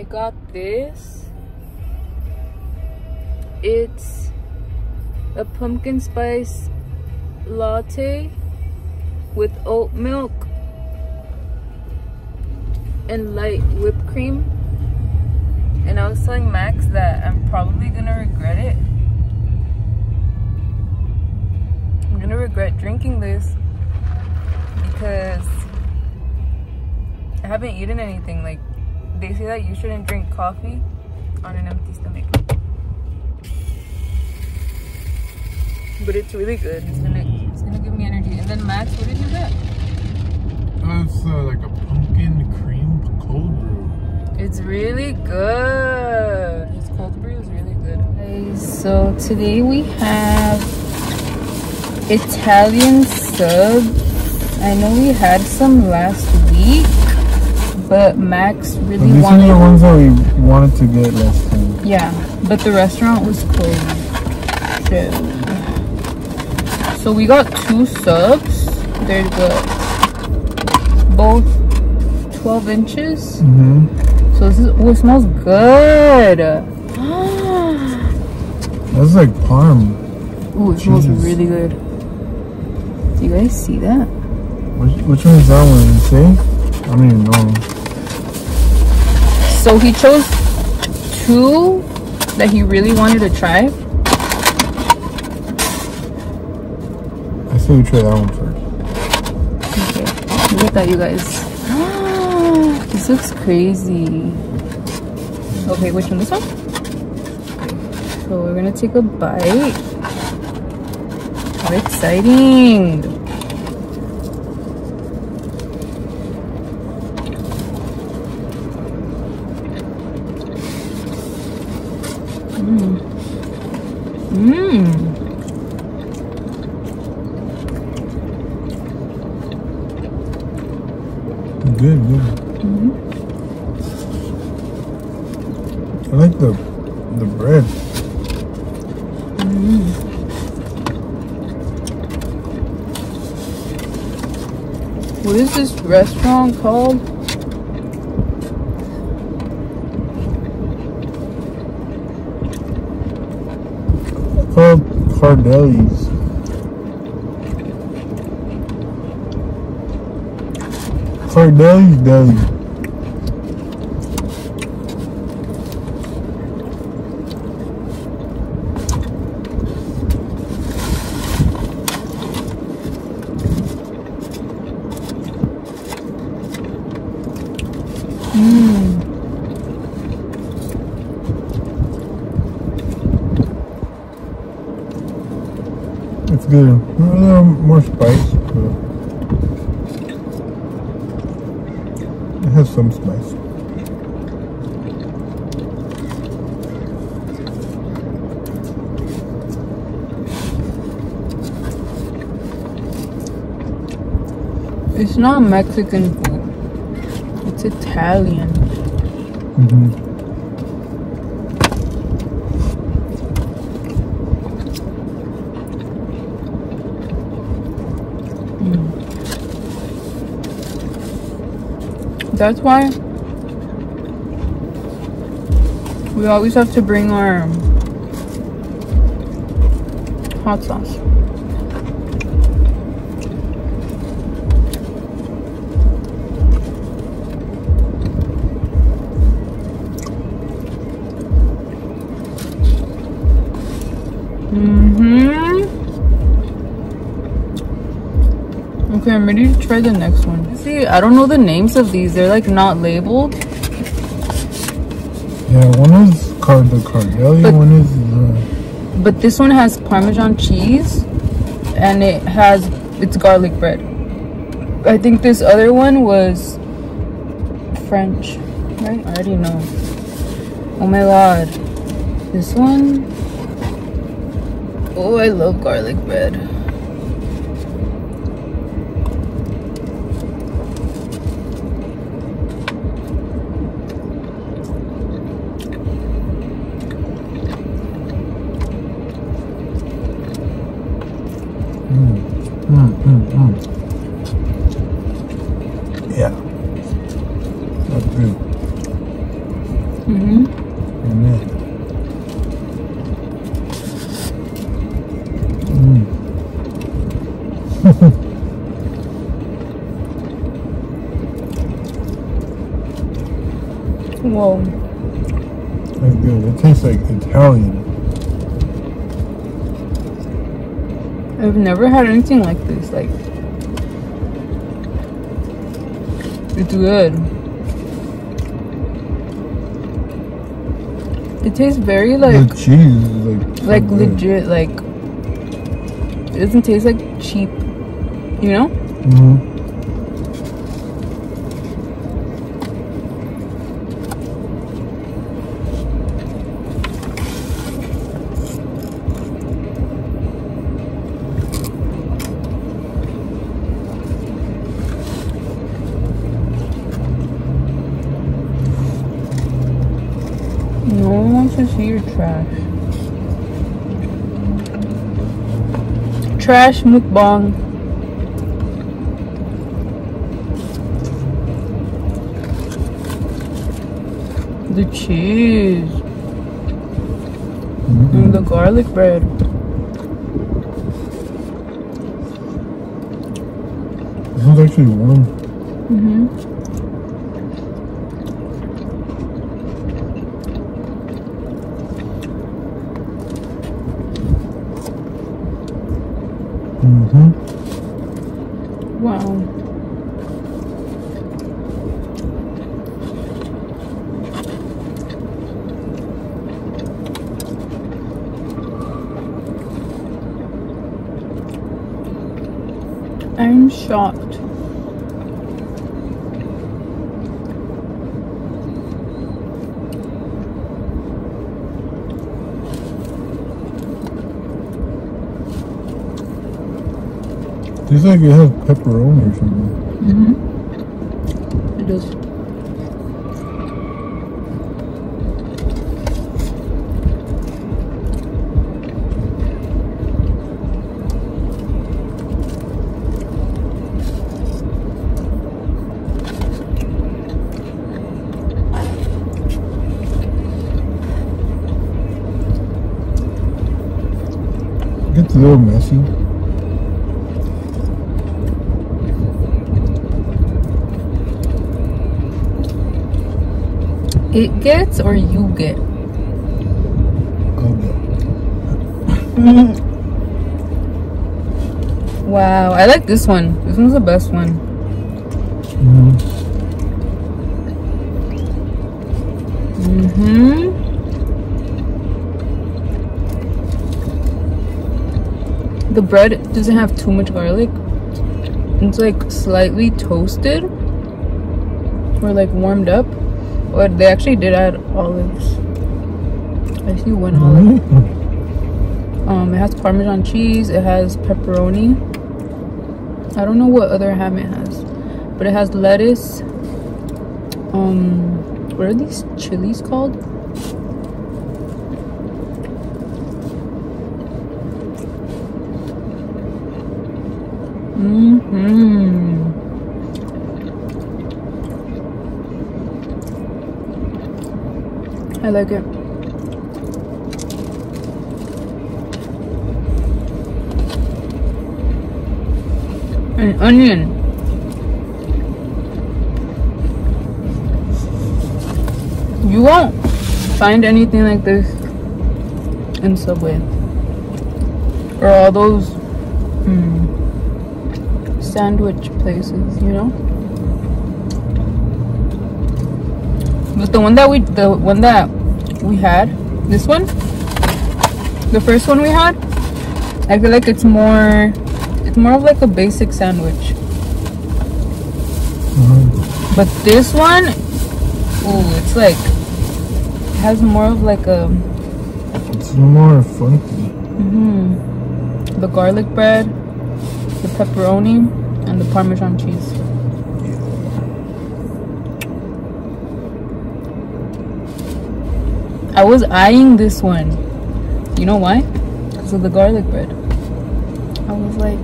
I got this. It's a pumpkin spice latte with oat milk and light whipped cream. And I was telling Max that I'm probably gonna regret it. I'm gonna regret drinking this because I haven't eaten anything. Like, they say that you shouldn't drink coffee on an empty stomach. But it's really good. It's gonna, it's gonna give me energy. And then Max, what did you get? That's uh, like a pumpkin cream cold brew. It's really good. His cold brew is really good. Okay, so today we have Italian subs. I know we had some last week, but Max really These are wanted. the ones that we wanted to get last time. Yeah, but the restaurant was closed. So, so we got two subs. They're good. Both 12 inches. Mm-hmm. So this is, oh, it smells good. That's like parm. Ooh, it smells really good. Do you guys see that? Which, which one is that one? You say? I don't even know. So he chose two that he really wanted to try. I say we try that one first. Okay, look at that, you guys. this looks crazy. Okay, which one? This one? So we're gonna take a bite. How exciting! Mmm. Mmm. Good, good. I like the the bread. What is this restaurant called? Called Cardelli's. Cardelli's Deli. It's good. A little more spice, but it has some spice. It's not Mexican food. It's Italian. Mm-hmm. That's why we always have to bring our hot sauce. I'm ready to try the next one. See, I don't know the names of these. They're like not labeled. Yeah, one is called the Cardelli, But- one is the But this one has Parmesan cheese and it has it's garlic bread. I think this other one was French, right? I already know. Oh my god. This one. Oh, I love garlic bread. Mm-hmm. Amen. Mm. Whoa. That's good. It tastes like Italian. I've never had anything like this. Like, it's good. It tastes very like, the cheese like so like good. legit. Like, it doesn't taste like cheap. You know? Mhm. To your trash. Trash mukbang. The cheese Mhm. and the garlic bread. This one's actually warm. Mm-hmm. Mm-hmm. Wow. I'm shocked. Tastes like it has pepperoni or something. Mm-hmm. It does. It gets or you get? Wow, I like this one. This one's the best one. Mhm. Mm-hmm. The bread doesn't have too much garlic. It's like slightly toasted or like warmed up. But they actually did add olives. I see one olive. Mhm. Um, it has Parmesan cheese. It has pepperoni. I don't know what other ham it has, but it has lettuce. Um, what are these chilies called? Mm-hmm. I like it. An onion. You won't find anything like this in Subway. Or all those mm, sandwich places, you know? But the one that we the one that we had, this one, the first one we had, I feel like it's more it's more of like a basic sandwich. Mhm. But this one, ooh, it's like it has more of like a It's more funky. mm -hmm. the garlic bread, the pepperoni, and the parmesan cheese. I was eyeing this one. You know why? Because of the garlic bread. I was like,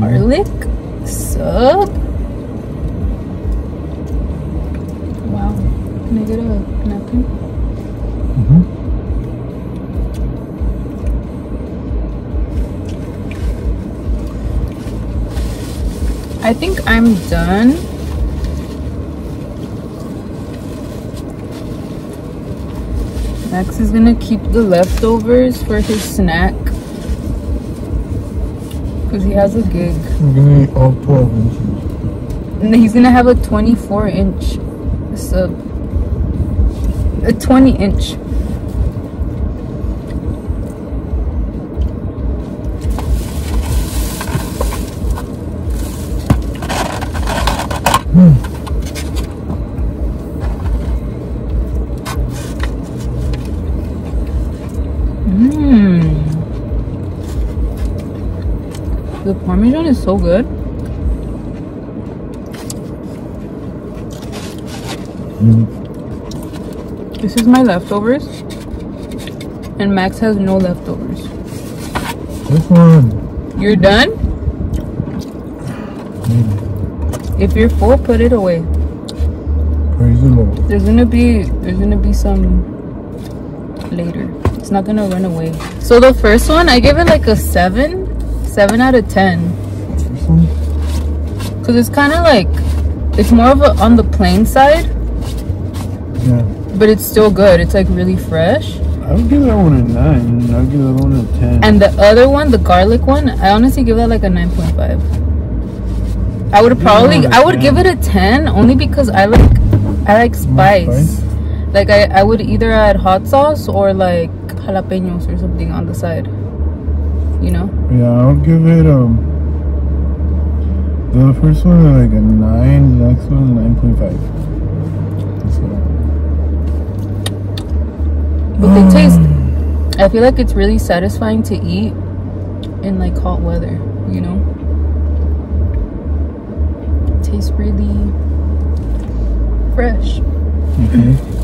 garlic sub? Wow. Can I get a napkin? Mm-hmm. I think I'm done. Max is gonna keep the leftovers for his snack. Because he has a gig. I'm gonna eat all 12 inches. And he's gonna have a 24 inch sub. A 20 inch. The Parmesan is so good. Mm. This is my leftovers. And Max has no leftovers. This one. You're done? Mm. If you're full, put it away. Praise the Lord. There's gonna be there's gonna be some later. It's not gonna run away. So the first one, I give it like a seven, seven out of ten, cause it's kind of like it's more of a on the plain side, Yeah. but it's still good. It's like really fresh. I would give that one a 9. I'd give that one a 10. And the other one, the garlic one, I honestly give that like a nine point five. I would probably, I would 10. give it a ten only because I like, I like spice. spice? Like I, I would either add hot sauce or like jalapenos or something on the side. You know? Yeah, I'll give it um the first one like a nine, the next one nine point five. But they taste. I feel like it's really satisfying to eat in like hot weather. You know? Tastes really fresh. Okay.